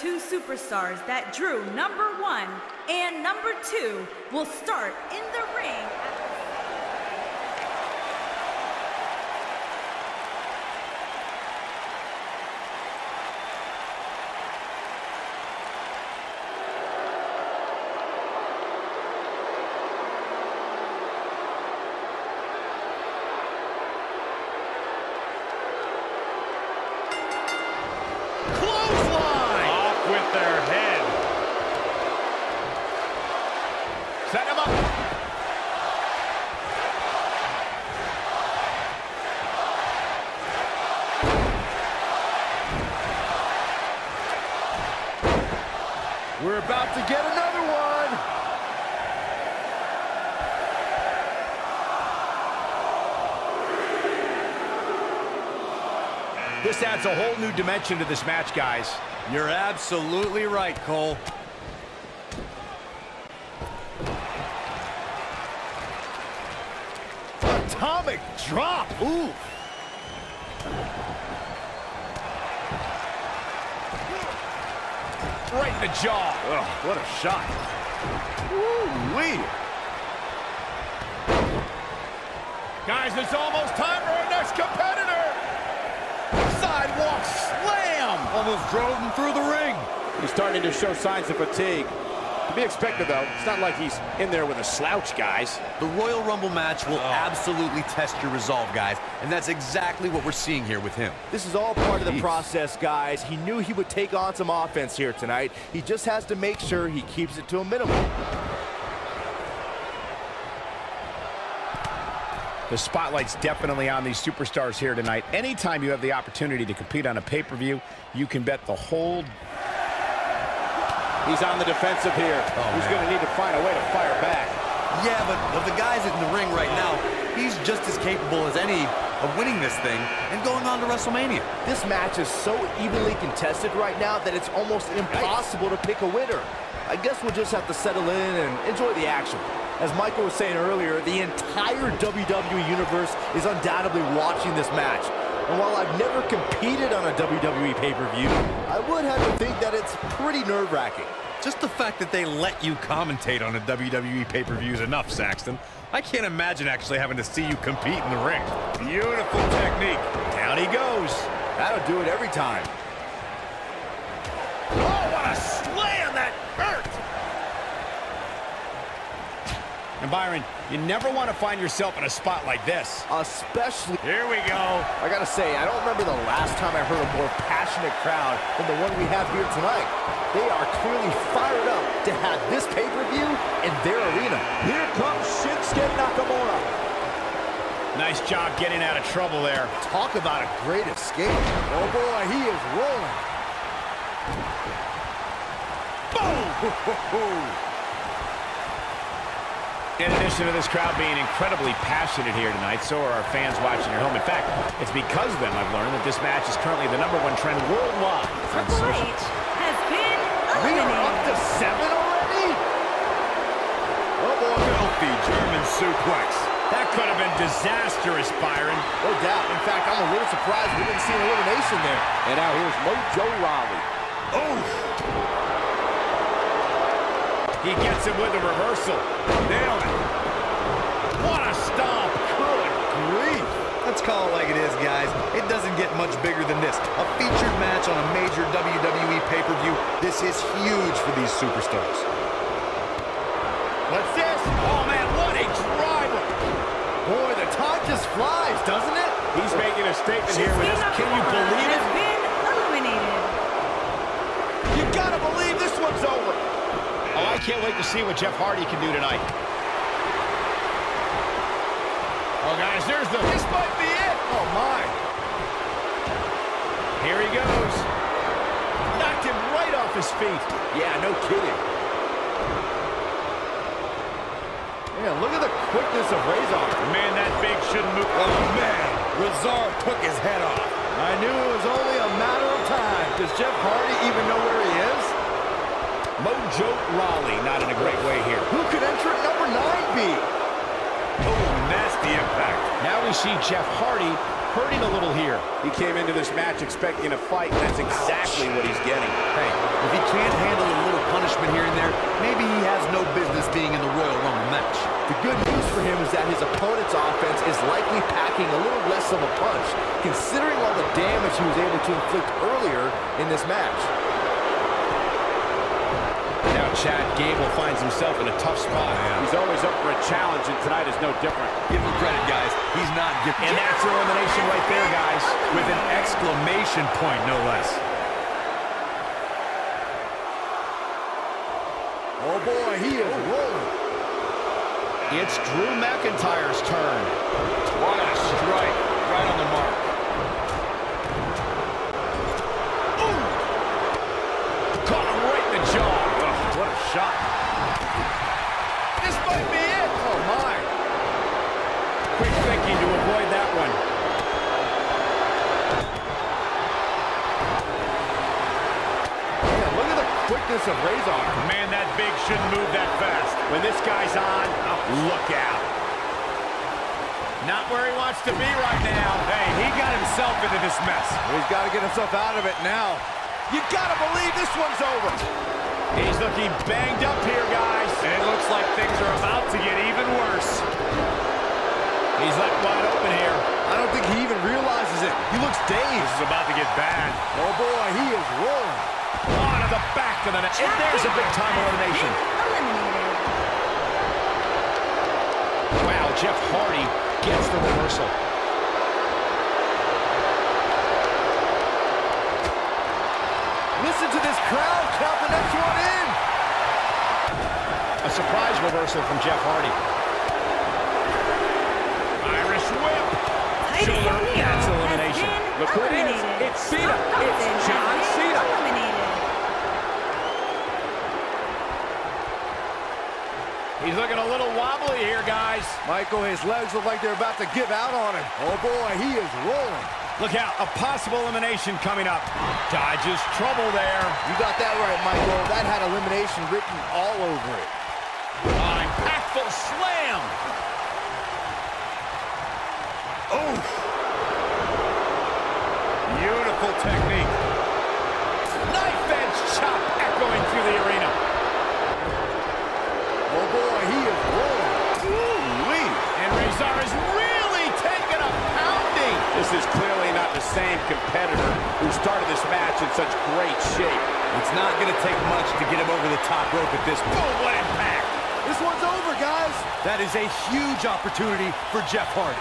two superstars that drew number one and number two will start in the ring. Clothesline! Off with their head. Set him up. We're about to get another one. This adds a whole new dimension to this match, guys. You're absolutely right, Cole. Atomic drop. Ooh. Right in the jaw. Oh, what a shot. Ooh-wee. Guys, it's almost time for our next competitor. Sidewalk slam. Almost drove him through the ring. He's starting to show signs of fatigue. To be expected, though. It's not like he's in there with a slouch, guys. The Royal Rumble match will oh. absolutely test your resolve, guys. And that's exactly what we're seeing here with him. This is all part of the process, guys. He knew he would take on some offense here tonight. He just has to make sure he keeps it to a minimum. The spotlight's definitely on these superstars here tonight. Anytime you have the opportunity to compete on a pay-per-view, you can bet the whole He's on the defensive here. Oh, he's going to need to find a way to fire back. Yeah, but of the guys in the ring right now, he's just as capable as any of winning this thing and going on to WrestleMania. This match is so evenly contested right now that it's almost impossible to pick a winner. I guess we'll just have to settle in and enjoy the action. As Michael was saying earlier, the entire WWE Universe is undoubtedly watching this match. And while I've never competed on a WWE pay-per-view, I would have to think that it's pretty nerve-wracking. Just the fact that they let you commentate on a WWE pay-per-view is enough, Saxton. I can't imagine actually having to see you compete in the ring. beautiful technique. Down he goes. That'll do it every time. Oh, what a slam that hurt! And Byron, you never want to find yourself in a spot like this. Especially Here we go. I gotta say, I don't remember the last time I heard a more passionate crowd than the one we have here tonight. They are clearly fired up to have this pay-per-view in their arena. Here comes Shinsuke Nakamura. Nice job getting out of trouble there. Talk about a great escape. Oh boy, he is rolling. Boom! In addition to this crowd being incredibly passionate here tonight, so are our fans watching at home. In fact, it's because of them I've learned that this match is currently the number one trend worldwide on Triple social. H has been we are up to seven already? Oh boy. Filthy German suplex. That could have been disastrous, Byron. No doubt. In fact, I'm a little surprised we didn't see an elimination there. And now here's Mojo Rawley. He gets him with a reversal. Nailed it. What a stomp. Good grief. Let's call it like it is, guys. It doesn't get much bigger than this. A featured match on a major WWE pay-per-view. This is huge for these superstars. What's this? Oh, man, what a driver. Boy, the time just flies, doesn't it? He's making a statement here with this. Can you believe it? I can't wait to see what Jeff Hardy can do tonight. Oh, guys, there's the... This might be it. Oh, my. Here he goes. Knocked him right off his feet. Yeah, no kidding. Yeah, look at the quickness of Rezar. Man, that big shouldn't move. Oh, man. Rezar took his head off. I knew it was only a matter of time. Does Jeff Hardy even know where he is? Mojo Rawley not in a great way here. Who could enter at number nine be? Oh, nasty impact. Now we see Jeff Hardy hurting a little here. He came into this match expecting a fight, and that's exactly Ouch. what he's getting. Hey, if he can't handle a little punishment here and there, maybe he has no business being in the Royal Rumble match. The good news for him is that his opponent's offense is likely packing a little less of a punch, considering all the damage he was able to inflict earlier in this match. Chad Gable finds himself in a tough spot. He's always up for a challenge, and tonight is no different. Give him credit, guys. He's not giving... And that's elimination right there, guys. With an exclamation point, no less. Oh boy, he is rolling. It's Drew McIntyre's turn. What a strike. Right on the mark. Quickness of Rezar. Man, that big shouldn't move that fast. When this guy's on, look out. Not where he wants to be right now. Hey, he got himself into this mess. He's got to get himself out of it now. You gotta believe this one's over. He's looking banged up here, guys. And it looks like things are about to get even worse. He's left wide open here. I don't think he even realizes it. He looks dazed. This is about to get bad. Oh boy, he is rolling. Oh, On to the back of the net. And there's a big-time elimination. Eliminated. Wow, Jeff Hardy gets the reversal. Listen to this crowd count the next one in. A surprise reversal from Jeff Hardy. Irish whip. Titus Shoulder, O'Neil that's elimination. been Look who it is. It's Cena. It's John been Cena. He's looking a little wobbly here, guys. Michael, his legs look like they're about to give out on him. Oh boy, he is rolling. Look out, a possible elimination coming up. Dodges trouble there. You got that right, Michael. That had elimination written all over it. Oh, impactful slam. Oh. Beautiful technique. Knife edge chop echoing through the arena. Oh boy, he is rolling. Ooh-wee. And Rezar is really taking a pounding. This is clearly not the same competitor who started this match in such great shape. It's not going to take much to get him over the top rope at this point. Oh, what impact. This one's over, guys. That is a huge opportunity for Jeff Hardy.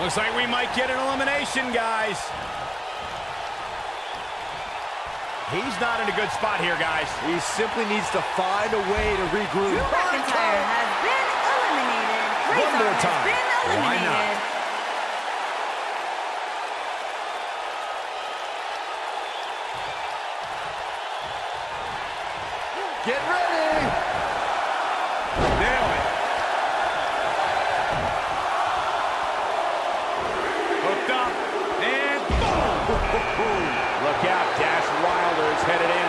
Looks like we might get an elimination, guys. He's not in a good spot here, guys. He simply needs to find a way to regroup. Drew McIntyre has been eliminated. One more time. Why not? Get ready. Nail it. Hooked up. And boom. Look out, Dash Wilder is headed in.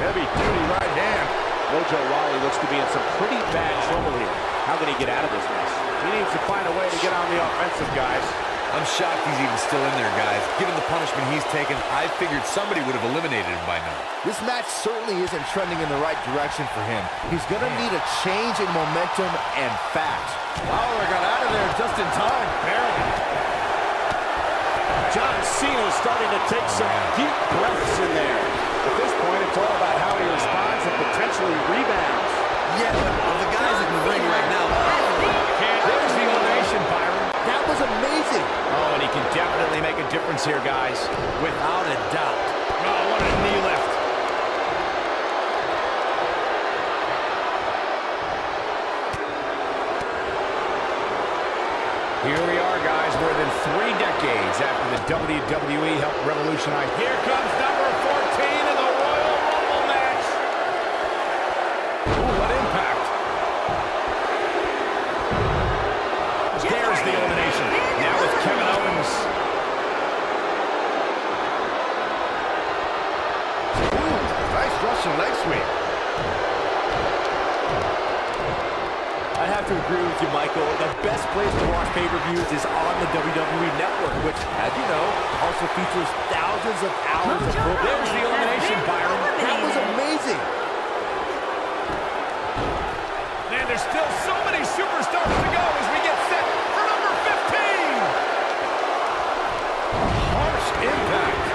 Heavy duty right hand. Mojo Rawley looks to be in some pretty bad trouble here. How can he get out of this mess? He needs to find a way to get on the offensive, guys. I'm shocked he's even still in there, guys. Given the punishment he's taken, I figured somebody would have eliminated him by now. This match certainly isn't trending in the right direction for him. He's going to need a change in momentum and fast. Wilder got out of there just in time. Barely. John Cena is starting to take oh, some deep breaths in there. At this point, it's all about how he responds and potentially rebounds. Yeah, but amazing. Oh, and he can definitely make a difference here, guys. Without a doubt. Oh, what a knee lift. Here we are, guys, more than three decades after the WWE helped revolutionize. Here comes number 14 place to watch pay-per-views is on the WWE Network, which, as you know, also features thousands of hours of Mojo book. There's the elimination, Byron. That was amazing. Man, there's still so many superstars to go as we get set for number 15. Harsh impact.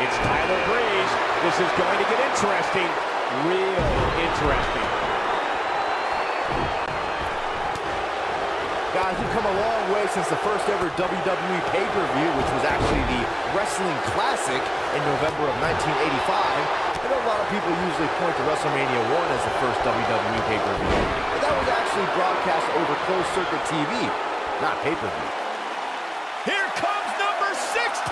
It's Tyler Breeze. This is going to get interesting. Real interesting. Guys, we've come a long way since the first ever WWE pay-per-view, which was actually the Wrestling Classic in November of 1985. I know a lot of people usually point to WrestleMania 1 as the first WWE pay-per-view, but that was actually broadcast over closed-circuit TV, not pay-per-view. Here comes number 16.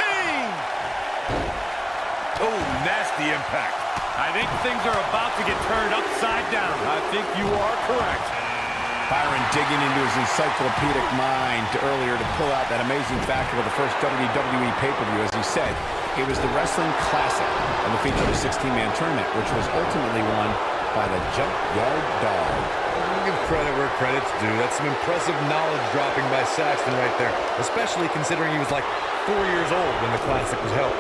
Oh, nasty impact. I think things are about to get turned upside down. I think you are correct. Byron digging into his encyclopedic mind earlier to pull out that amazing fact of the first WWE pay-per-view. As he said, it was the Wrestling Classic and the feature of a 16-man tournament, which was ultimately won by the Junkyard Dog. Give credit where credit's due. That's some impressive knowledge dropping by Saxton right there, especially considering he was like four years old when the Classic was held.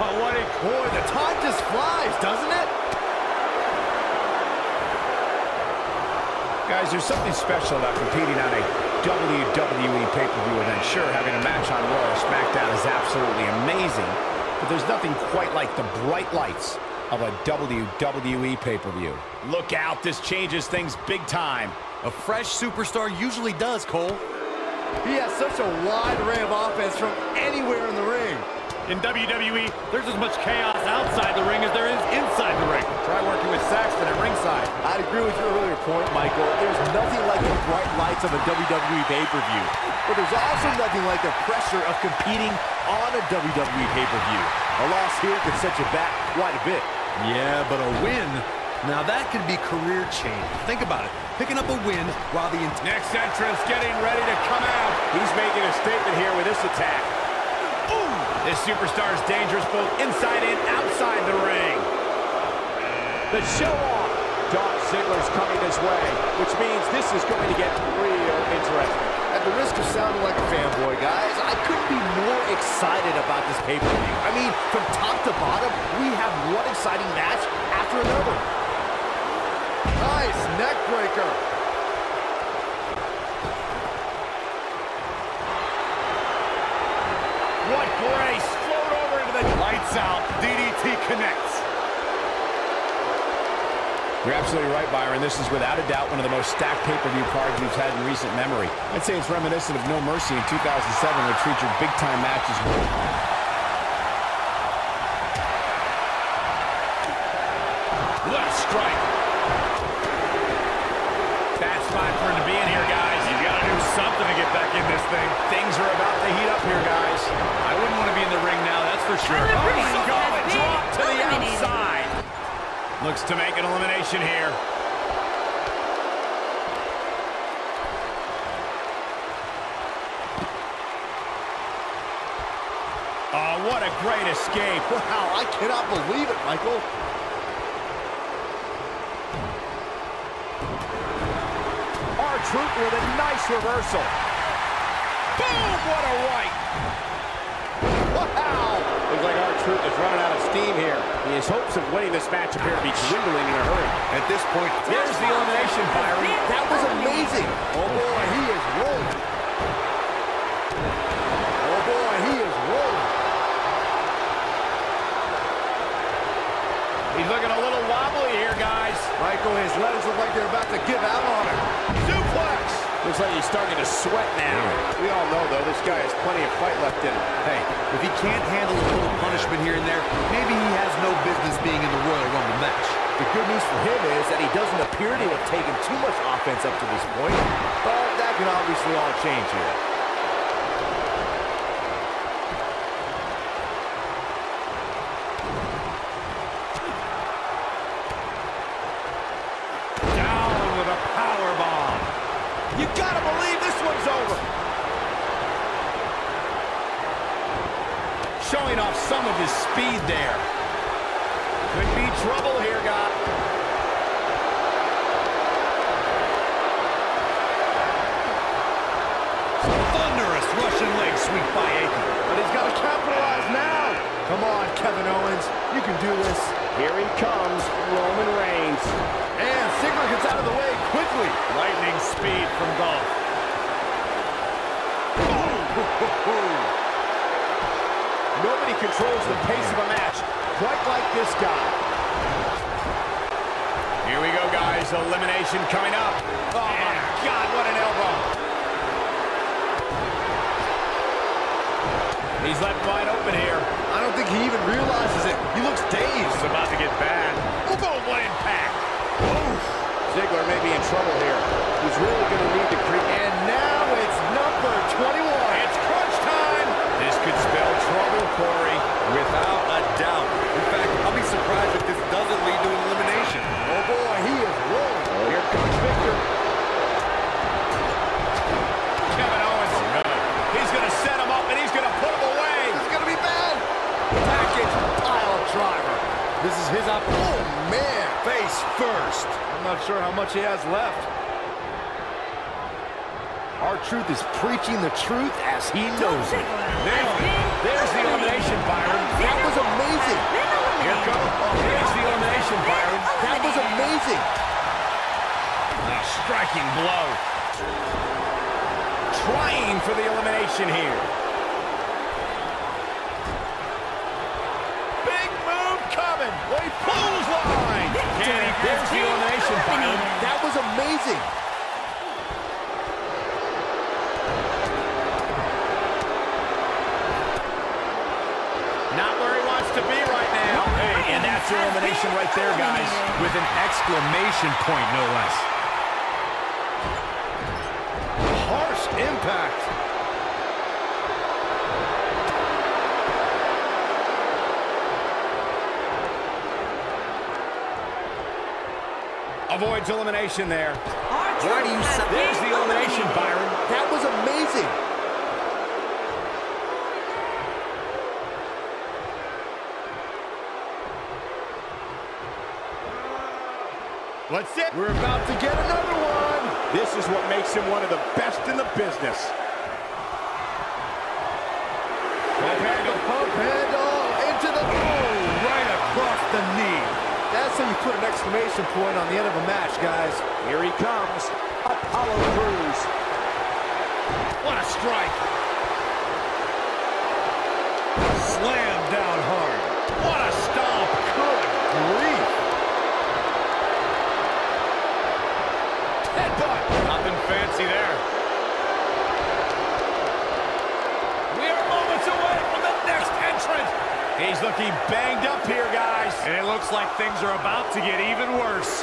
But what a boy, the time just flies, doesn't it? Guys, there's something special about competing on a WWE pay-per-view event. Sure, having a match on Raw or SmackDown is absolutely amazing, but there's nothing quite like the bright lights of a WWE pay-per-view. Look out, this changes things big time. A fresh superstar usually does, Cole. He has such a wide array of offense from anywhere in the ring. In WWE, there's as much chaos outside the ring as there is inside the ring. Try working with Saxton at ringside. I'd agree with your earlier point, Michael. There's nothing like the bright lights of a WWE pay-per-view. But there's also nothing like the pressure of competing on a WWE pay-per-view. A loss here could set you back quite a bit. Yeah, but a win, now that could be career changing. Think about it. Picking up a win while the... Next entrance getting ready to come out. He's making a statement here with this attack. Ooh! This superstar is dangerous both inside and outside the ring. The show off. Dolph Ziggler's coming this way, which means this is going to get real interesting. At the risk of sounding like a fanboy, guys, I couldn't be more excited about this pay-per-view. I mean, from top to bottom, we have one exciting match after another. Nice neck breaker. What grace! Float over into the lights out. DDT connects. You're absolutely right, Byron. This is without a doubt one of the most stacked pay-per-view cards we've had in recent memory. I'd say it's reminiscent of No Mercy in 2007, which featured big-time matches. Left strike. Bad spot for him to be in here, guys. You got to do something to get back in this thing. Things are about to heat up here, guys. I wouldn't want to be in the ring now, that's for sure. Oh, my God, drop to the outside. Looks to make an elimination here. Oh, what a great escape. Wow, I cannot believe it, Michael. R-Truth with a nice reversal. Boom, what a right. Wow! Looks like R-Truth is running out of steam here. His hopes of winning this match appear to be dwindling in a hurry. At this point, There's the elimination, Byron. That was amazing. Oh, oh, boy, he is rolling. Oh, boy, he is rolling. He's looking a little wobbly here, guys. Michael, his legs look like they're about to give out on him. Suplex. Looks like he's starting to sweat now. We all know, though, this guy has plenty of fight left in him. hey, if he can't handle a little punishment here and there, maybe he has no business being in the Royal Rumble match. The good news for him is that he doesn't appear to have taken too much offense up to this point, but that can obviously all change here. Down with a power bomb. You gotta believe this one's over. Showing off some of his speed there. Could be trouble here, guys. Thunderous Russian leg sweep by Akam. But he's got to capitalize now. Come on, Kevin Owens. You can do this. Here he comes, Roman Reigns. And Ziggler gets out of the way quickly. Lightning speed from Dolph. Nobody controls the pace of a match quite like this guy. Here we go, guys. Elimination coming up. Oh, my God, what an elbow. He's left wide open here. I don't think he even realizes it. He looks dazed. It's about to get bad. Boom, what impact. Ziggler may be in trouble here. He's really going to need to create. And now it's number 21. It's crunch time. This could spell trouble, Corey. Without a doubt. In fact, I'll be surprised if this doesn't lead to an elimination. Oh boy, he is rolling. Here comes Victor. Kevin Owens. He's going to set him up, and he's going to put him away. This is going to be bad. Package pile driver. This is his op. Oh, man. Face first. I'm not sure how much he has left. R-Truth is preaching the truth as he knows it. There's the elimination, Byron. That was amazing. Here comes. Oh, here's the elimination, Byron. That was amazing. A striking blow. Trying for the elimination here. Big move coming. Wait, pulls line. Kenny, there's the elimination, Byron. That was amazing. Not where he wants to be right now. Hey, and that's your elimination right there, guys. With an exclamation point, no less. Harsh impact. Avoids elimination there. Why do you There's the elimination, Byron. That was amazing. Let's sit. We're about to get another one. This is what makes him one of the best in the business. Pump handle, pump handle, into the boom, right across the knee. How you put an exclamation point on the end of a match, guys. Here he comes, Apollo Crews. What a strike. Slam down hard. What a stomp. Good grief. Headbutt. Nothing fancy there. We are moments away from the next entrant. He's looking banged up here, guys. And it looks like things are about to get even worse.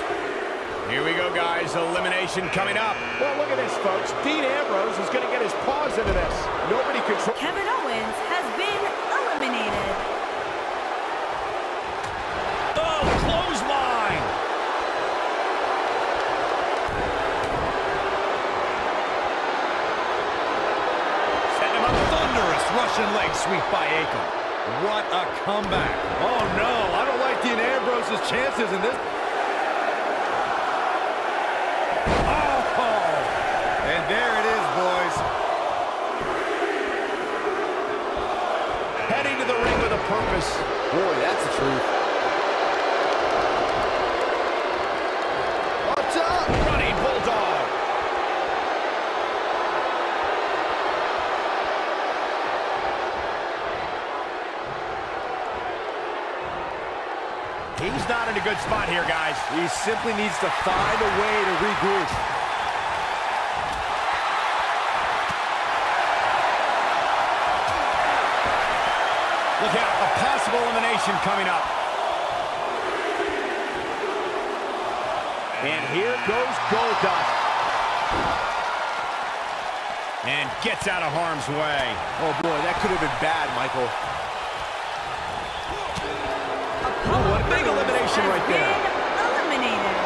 Here we go, guys. Elimination coming up. Well, look at this, folks. Dean Ambrose is going to get his paws into this. Nobody controls. Kevin Owens has been eliminated. Oh, clothesline. Setting him up. Thunderous Russian leg sweep by Akam. What a comeback. Oh no, I don't like Dean Ambrose's chances in this. Oh! And there it is, boys. Heading to the ring with a purpose. Boy, that's the truth. Watch out! Running Bulldog. He's not in a good spot here, guys. He simply needs to find a way to regroup. Look out, a possible elimination coming up. And here goes Goldust. And gets out of harm's way. Oh boy, that could have been bad, Michael. Big Crews elimination has right there. eliminated.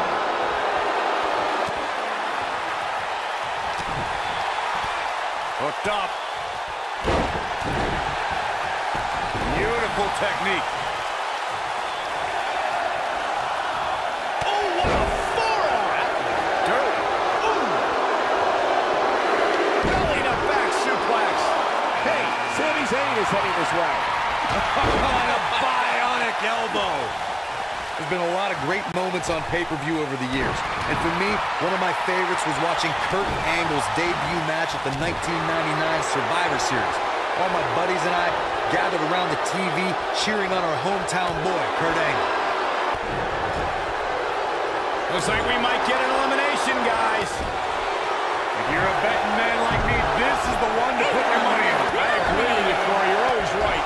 Hooked up. Beautiful technique. Oh, what a forearm! Dirt. Ooh. Belly to back suplex. Hey, Sami Zayn is heading this way. and a bionic elbow. There's been a lot of great moments on pay-per-view over the years. And for me, one of my favorites was watching Kurt Angle's debut match at the 1999 Survivor Series. All my buddies and I gathered around the TV cheering on our hometown boy, Kurt Angle. Looks like we might get an elimination, guys. If you're a betting man like me, this is the one to put your money on. I agree with you, Corey. You're always right.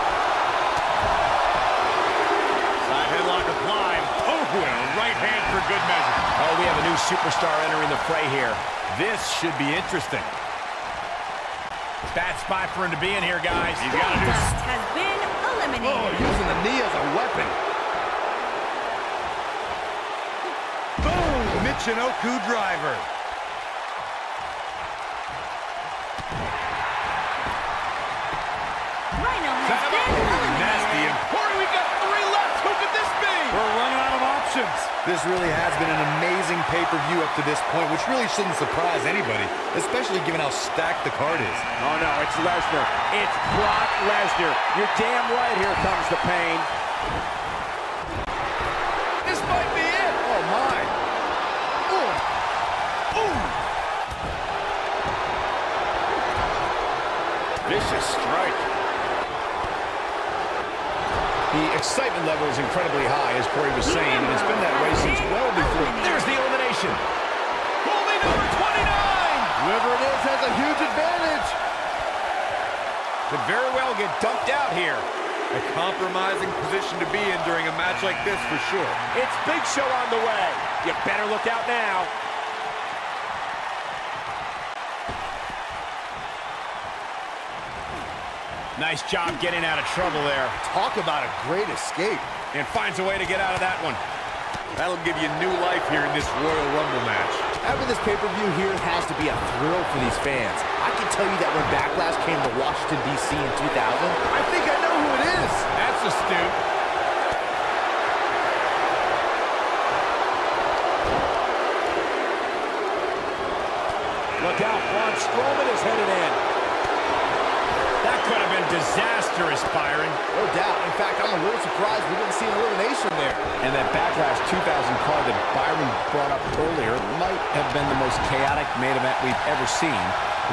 Side headlock applied. Oh, and a right hand for good measure. Oh, we have a new superstar entering the fray here. This should be interesting. Bad spot for him to be in here, guys. You gotta do has been eliminated. Oh, using the knee as a weapon. Boom! Michinoku driver. Rhino has been Nasty. eliminated. And Corey, we've got three left. Who could this be? We're running out of options. This really has been an amazing pay-per-view up to this point, which really shouldn't surprise anybody, especially given how stacked the card is. Oh, no, it's Lesnar. It's Brock Lesnar. You're damn right here comes the pain. Excitement level is incredibly high, as Corey was saying, and it's been that way since well before. There's the elimination. Holy number 29! Whoever it is has a huge advantage. Could very well get dumped out here. A compromising position to be in during a match like this, for sure. It's Big Show on the way. You better look out now. Nice job getting out of trouble there. Talk about a great escape. And finds a way to get out of that one. That'll give you new life here in this Royal Rumble match. Having this pay-per-view here has to be a thrill for these fans. I can tell you that when Backlash came to Washington, D.C. in 2000, I think I know who it is. That's astute. Look out, Braun Strowman is headed in. That could have been disastrous, Byron. No doubt. In fact, I'm a little surprised we didn't see an elimination there. And that Backlash 2000 card that Byron brought up earlier might have been the most chaotic main event we've ever seen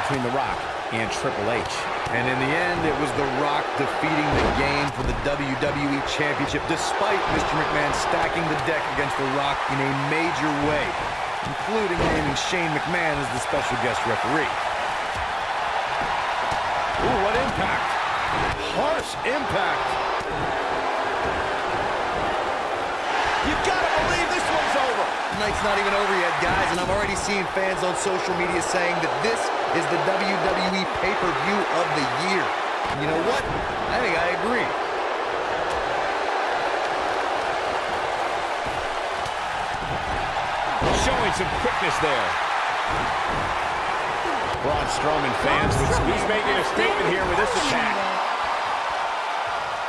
between The Rock and Triple H. And in the end, it was The Rock defeating the game for the WWE Championship, despite Mr. McMahon stacking the deck against The Rock in a major way, including naming Shane McMahon as the special guest referee. Ooh, what impact. Harsh impact. You gotta believe this one's over. Tonight's not even over yet, guys, and I'm already seeing fans on social media saying that this is the WWE pay-per-view of the year. You know what? I think I agree. Showing some quickness there. Braun Strowman fans would He's making a statement here with this attack.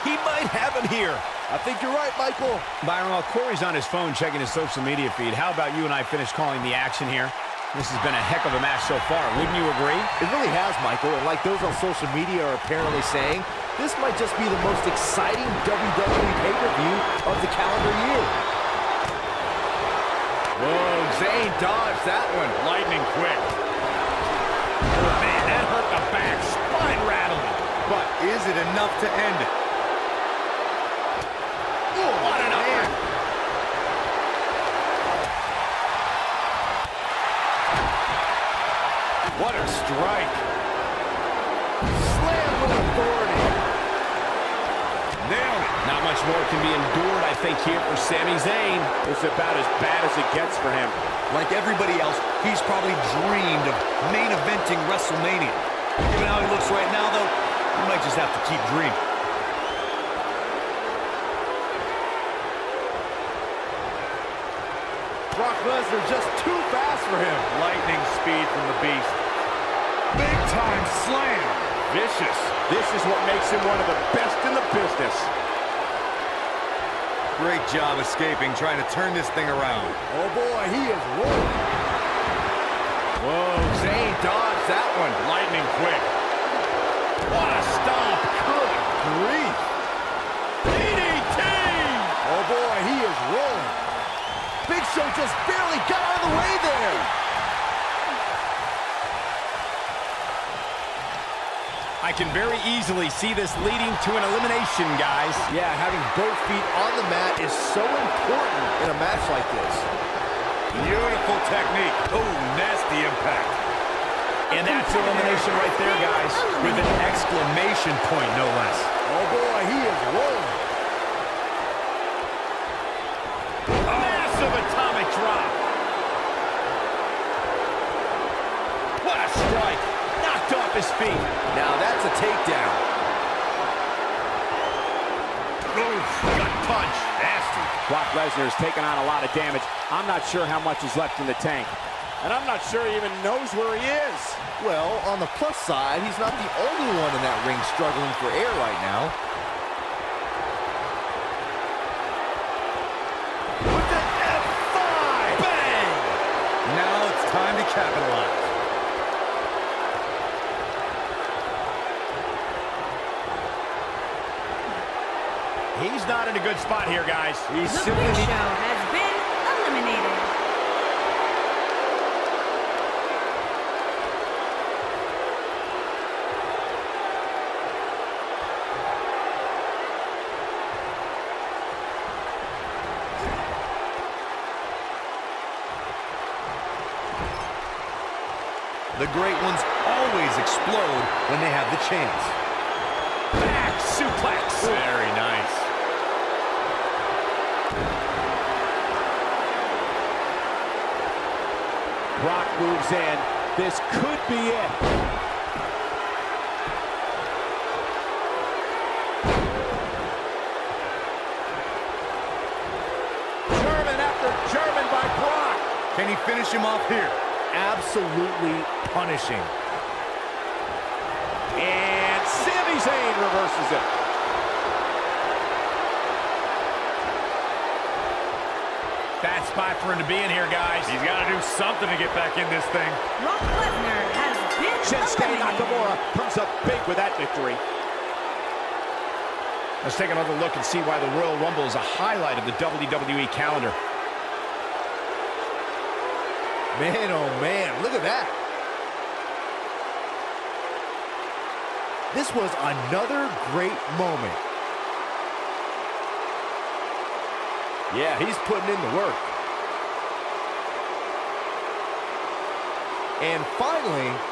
He might have him here. I think you're right, Michael. Byron, while Corey's on his phone checking his social media feed, how about you and I finish calling the action here? This has been a heck of a match so far. Wouldn't you agree? It really has, Michael. And like those on social media are apparently saying, this might just be the most exciting WWE pay-per-view of the calendar year. Whoa, Zayn dodged that one. Lightning quick. Oh, man, that hurt the back. Spine rattling. But is it enough to end it? Think, here for Sami Zayn. It's about as bad as it gets for him. Like everybody else, he's probably dreamed of main eventing WrestleMania. Given how he looks right now, though, he might just have to keep dreaming. Brock Lesnar just too fast for him. Lightning speed from the beast. Big time slam. Vicious. This is what makes him one of the best in the business great job escaping, trying to turn this thing around. Oh, boy, he is rolling. Whoa, Zayn dodged that one. Lightning quick. What a stop. Good grief. DDT! Oh, boy, he is rolling. Big Show just barely got out of the way there. I can very easily see this leading to an elimination, guys. Yeah, having both feet on the mat is so important in a match like this. Beautiful technique. Oh, nasty impact. And that's elimination right there, guys, with an exclamation point, no less. Oh boy, he is rolling. Massive atomic drop. What a strike. Knocked off his feet. Now that's a takedown. Oof, gut punch. Nasty. Brock Lesnar has taken on a lot of damage. I'm not sure how much is left in the tank. And I'm not sure he even knows where he is. Well, on the plus side, he's not the only one in that ring struggling for air right now. With an F5. Bang. Now it's time to capitalize. He's not in a good spot here, guys. He's The Big Show has been eliminated. The great ones always explode when they have the chance. back suplex. Very nice. Brock moves in. This could be it. German after German by Brock. Can he finish him off here? Absolutely punishing. And Sami Zayn reverses it. Spot for him to be in here, guys. He's got to do something to get back in this thing. Brock Lesnar has been Shinsuke eliminated. Nakamura comes up big with that victory. Let's take another look and see why the Royal Rumble is a highlight of the WWE calendar. Man, oh man, look at that. This was another great moment. Yeah, he's putting in the work. And finally,